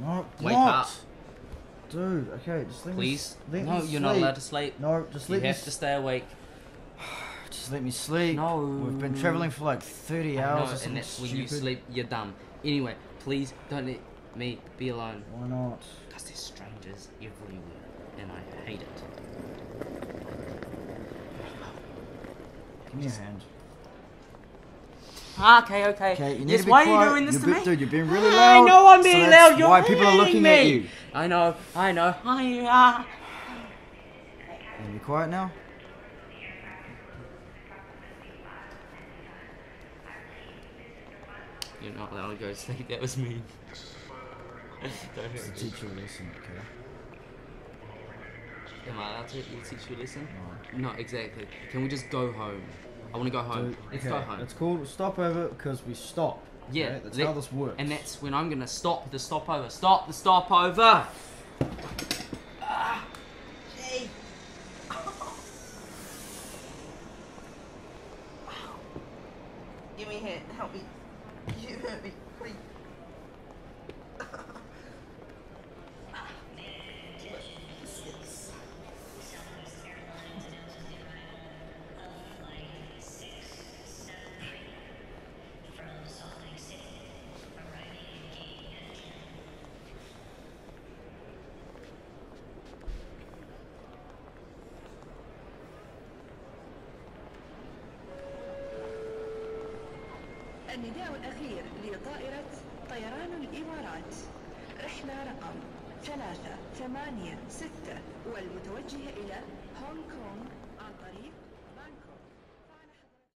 No, Wake what? up. Dude, okay, just let Please. me. Let no, me you're not allowed to sleep. No, just You let me. have to stay awake. Just let me sleep. No. We've been traveling for like 30 I hours know, or and that's when you sleep, you're dumb. Anyway, please don't let me be alone. Why not? Because there's strangers everywhere, and I hate it. Give me your hand. Ah, okay, okay. Okay, you need yes, to be why quiet. are you doing this You're to me? Dude, you're being really loud. I know I'm so being that's loud. You're why people are looking me. at you. I know, I know. I, uh, Can you be quiet now? You're not allowed to go to sleep. That was me. Don't Just hurt teach you a lesson, okay? Am I allowed to teach you a lesson? No, exactly. Can we just go home? I want to go home. Dude, Let's okay, go home. It's called stopover because we stop. Yeah, okay? that's let- how this works. And that's when I'm gonna stop the stopover. Stop the stopover. Give me a hand. Help me. You hurt me. Please. النداء الأخير لطائرة طيران الإمارات. رحلة رقم ثلاثة ثمانية ستة والمتوجهة إلى هونغ كونغ